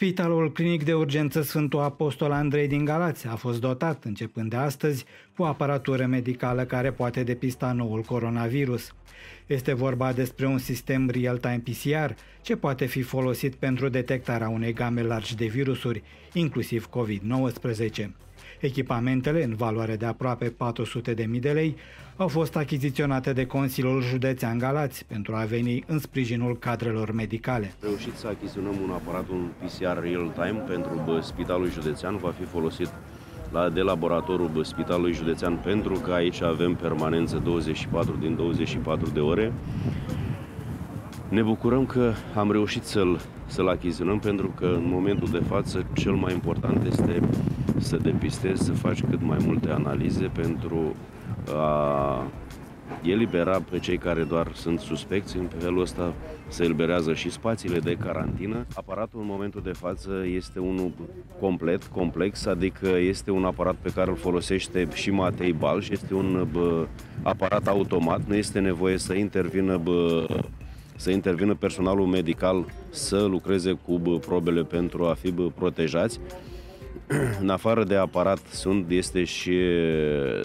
Spitalul Clinic de Urgență Sfântul Apostol Andrei din Galați a fost dotat, începând de astăzi, cu aparatură medicală care poate depista noul coronavirus. Este vorba despre un sistem real-time PCR ce poate fi folosit pentru detectarea unei game largi de virusuri, inclusiv COVID-19. Echipamentele, în valoare de aproape 400.000 de lei, au fost achiziționate de Consiliul Județean Galați pentru a veni în sprijinul cadrelor medicale. Reușit să achiziționăm un aparat, un PCR real-time pentru Spitalul Județean, va fi folosit la, de laboratorul Spitalului Județean pentru că aici avem permanență 24 din 24 de ore. Ne bucurăm că am reușit să-l, să-l achiziționăm pentru că în momentul de față cel mai important este să depistezi, să faci cât mai multe analize pentru a elibera pe cei care doar sunt suspecți, în felul ăsta se eliberează și spațiile de carantină. Aparatul în momentul de față este unul complet, complex, adică este un aparat pe care îl folosește și Matei Balș, este un bă, aparat automat, nu este nevoie să intervină bă, să intervină personalul medical să lucreze cu bă, probele pentru a fi bă, protejați. în afară de aparat sunt, este și,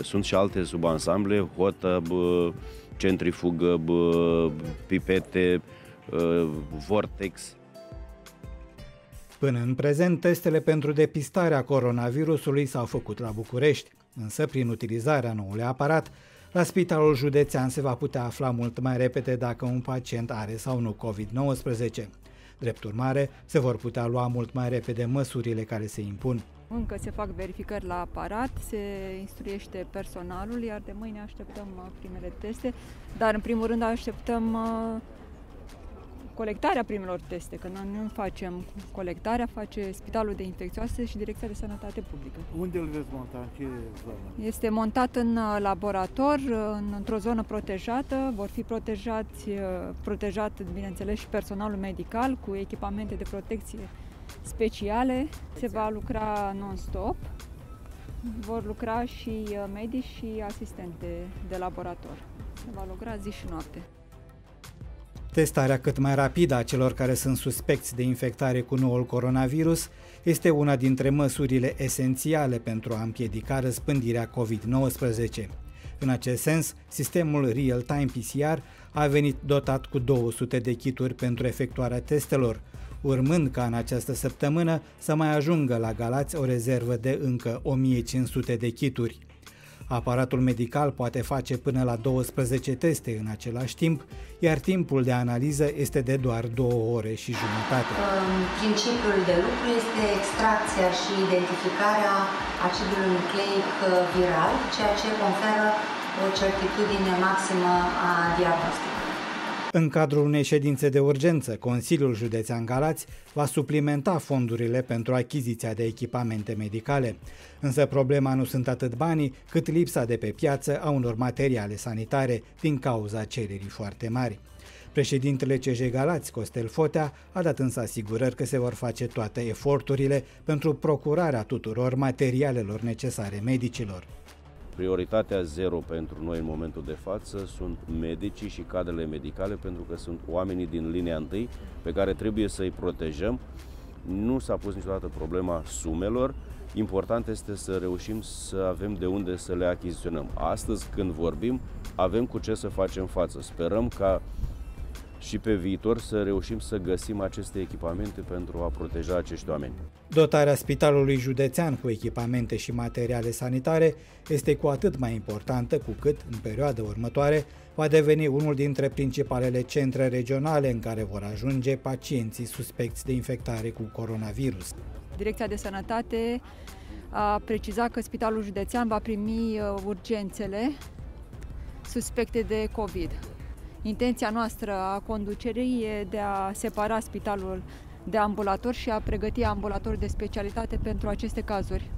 sunt și alte subansamble, hotă, bă, centrifugă, bă, pipete, bă, vortex. Până în prezent, testele pentru depistarea coronavirusului s-au făcut la București, însă prin utilizarea noului aparat, la spitalul județean se va putea afla mult mai repede dacă un pacient are sau nu COVID-19. Drept urmare, se vor putea lua mult mai repede măsurile care se impun. Încă se fac verificări la aparat, se instruiește personalul, iar de mâine așteptăm uh, primele teste, dar în primul rând așteptăm uh, colectarea primelor teste, că noi nu facem colectarea, face Spitalul de Infecțioase și Direcția de Sănătate Publică. Unde îl veți monta? În ce zonă? Este montat în uh, laborator, în, într-o zonă protejată. Vor fi protejați, protejat, bineînțeles, și personalul medical cu echipamente de protecție speciale. Se va lucra non-stop. Vor lucra și uh, medici și asistente de laborator. Se va lucra zi și noapte. Testarea cât mai rapidă a celor care sunt suspecți de infectare cu noul coronavirus este una dintre măsurile esențiale pentru a împiedica răspândirea COVID-19. În acest sens, sistemul Real-Time PCR a venit dotat cu 200 de kituri pentru efectuarea testelor, urmând ca în această săptămână să mai ajungă la Galați o rezervă de încă 1500 de kituri. Aparatul medical poate face până la 12 teste în același timp, iar timpul de analiză este de doar 2 ore și jumătate. Principiul de lucru este extracția și identificarea acidului nucleic viral, ceea ce conferă o certitudine maximă a diagnosticului. În cadrul unei ședințe de urgență, Consiliul Județean Galați va suplimenta fondurile pentru achiziția de echipamente medicale. Însă problema nu sunt atât banii, cât lipsa de pe piață a unor materiale sanitare din cauza cererii foarte mari. Președintele CJ Galați, Costel Fotea, a dat însă asigurări că se vor face toate eforturile pentru procurarea tuturor materialelor necesare medicilor. Prioritatea zero pentru noi în momentul de față sunt medicii și cadrele medicale pentru că sunt oamenii din linia întâi pe care trebuie să-i protejăm. Nu s-a pus niciodată problema sumelor, important este să reușim să avem de unde să le achiziționăm. Astăzi, când vorbim, avem cu ce să facem față. Sperăm ca și pe viitor să reușim să găsim aceste echipamente pentru a proteja acești oameni. Dotarea Spitalului Județean cu echipamente și materiale sanitare este cu atât mai importantă cu cât, în perioada următoare, va deveni unul dintre principalele centre regionale în care vor ajunge pacienții suspecți de infectare cu coronavirus. Direcția de Sănătate a precizat că Spitalul Județean va primi uh, urgențele suspecte de COVID. Intenția noastră a conducerii e de a separa spitalul de ambulator și a pregăti ambulator de specialitate pentru aceste cazuri.